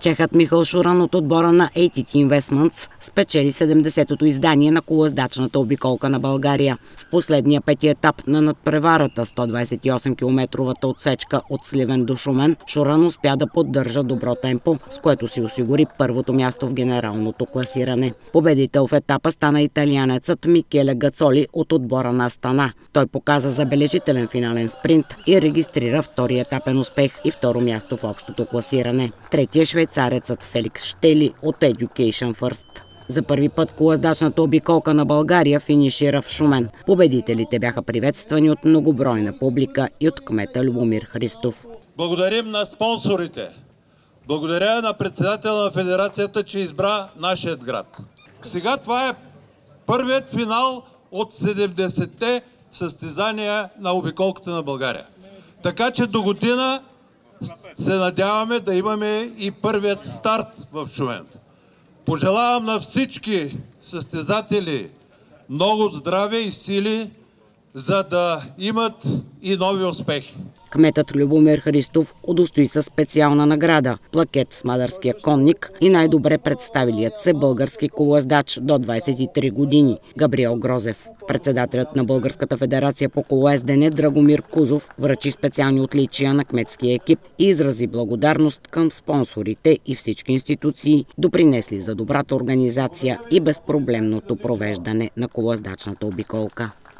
Чехът Михал Шуран от отбора на ATT Investments спечели 70-то издание на колоздачната обиколка на България. В последния пети етап на надпреварата 128-километровата отсечка от Сливен до Шумен, Шуран успя да поддържа добро темпо, с което си осигури първото място в генералното класиране. Победител в етапа стана италианецът Микеле Гацоли от отбора на Астана. Той показа забележителен финален спринт и регистрира втори етапен успех и второ място в общото класиране. Третия швейцарецът Феликс Штели от Education First. За първи път колаздачната обиколка на България финишира в Шумен. Победителите бяха приветствани от многобройна публика и от кмета Любомир Христов. Благодарим на спонсорите. Благодаря на председателя на федерацията, че избра нашият град. Сега това е първият финал от 70-те състезания на обиколката на България. Така че до година се надяваме да имаме и първият старт в Шумен. Пожелавам на всички състезатели много здраве и сили, за да имат и нови успехи. Кметът Любомир Христов удостои със специална награда – плакет с Мадарския конник и най-добре представилият се български колоездач до 23 години – Габриел Грозев. Председателят на Българската федерация по колоездене Драгомир Кузов връчи специални отличия на кметския екип и изрази благодарност към спонсорите и всички институции, допринесли за добрата организация и безпроблемното провеждане на колоездачната обиколка.